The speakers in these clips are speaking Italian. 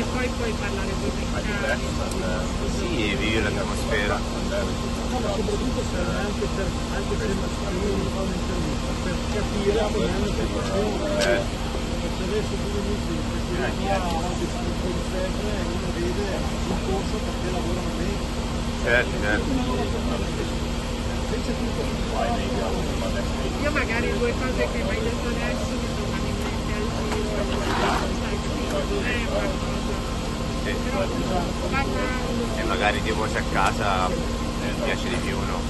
perché poi puoi parlare con i meccanismi. Sì, vivi l'atmosfera. No, ma soprattutto serve anche per, anche per, per capire come è situazione. Eh. Perché adesso tu inizi a oggi fanno un po' di febbre e uno vede in corso perché lavorano bene. Certo, certo. Io magari due cose che mi hai detto adesso mi in mente al giro, sai, capito? Non è una. Sì. E magari tipo se a casa mi piace di più, no?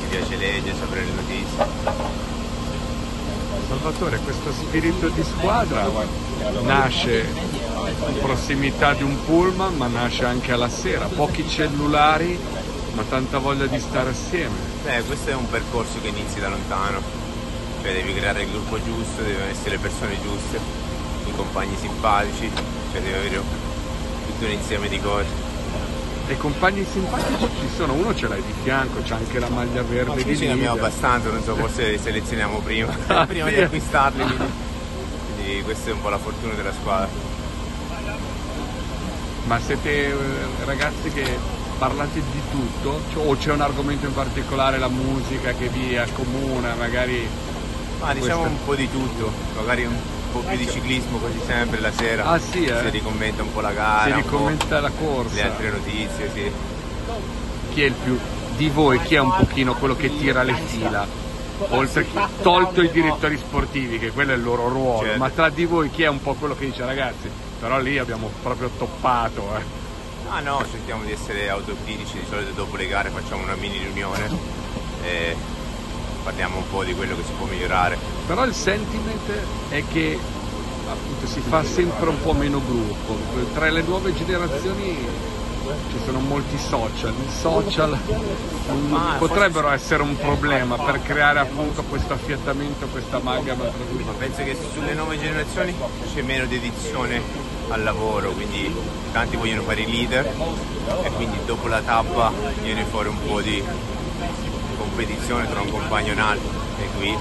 Mi piace leggere, sapere le notizie. Salvatore, questo spirito di squadra nasce in prossimità di un pullman, ma nasce anche alla sera. Pochi cellulari, ma tanta voglia di stare assieme. Beh, questo è un percorso che inizi da lontano. Cioè devi creare il gruppo giusto, devono essere le persone giuste, i compagni simpatici, cioè devi avere tutto un insieme di cose. E compagni simpatici ci sono, uno ce l'hai di fianco, c'è anche la maglia verde di Ci ne abbiamo abbastanza, non so, forse li selezioniamo prima, Ah, prima sì. di acquistarli. Quindi, quindi questa è un po' la fortuna della squadra. Ma siete eh, ragazzi che parlate di tutto? Cioè, o c'è un argomento in particolare, la musica che vi accomuna, magari... Ma diciamo Questo. un po' di tutto, magari un po' più di ciclismo così sempre la sera. Ah, sì, eh? Si ricommenta un po' la gara, Si ricommenta la le corsa. altre notizie, sì. Chi è il più di voi? Chi è un pochino quello che tira le fila? Oltre che tolto i direttori sportivi, che quello è il loro ruolo, Certo. ma tra di voi chi è un po' quello che dice ragazzi, però lì abbiamo proprio toppato. eh." Ah no, cerchiamo di essere autocritici, di solito dopo le gare facciamo una mini riunione e parliamo un po' di quello che si può migliorare. Però il sentiment è che appunto si fa sempre un po' meno gruppo. Tra le nuove generazioni ci sono molti social, i social Ma potrebbero essere un problema per creare appunto questo affiatamento, questa cui Ma penso che sulle nuove generazioni c'è meno dedizione al lavoro, quindi tanti vogliono fare i leader e quindi dopo la tappa viene fuori un po' di competizione tra un compagno e un altro e qui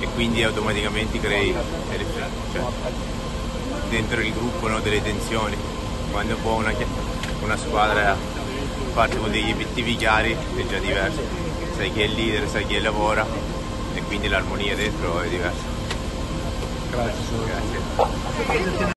e quindi automaticamente crei cioè, dentro il gruppo no, delle tensioni. Quando poi una, una squadra parte con degli obiettivi chiari è già diverso. Sai chi è il leader, sai chi lavora e quindi l'armonia dentro è diversa. Grazie. Grazie.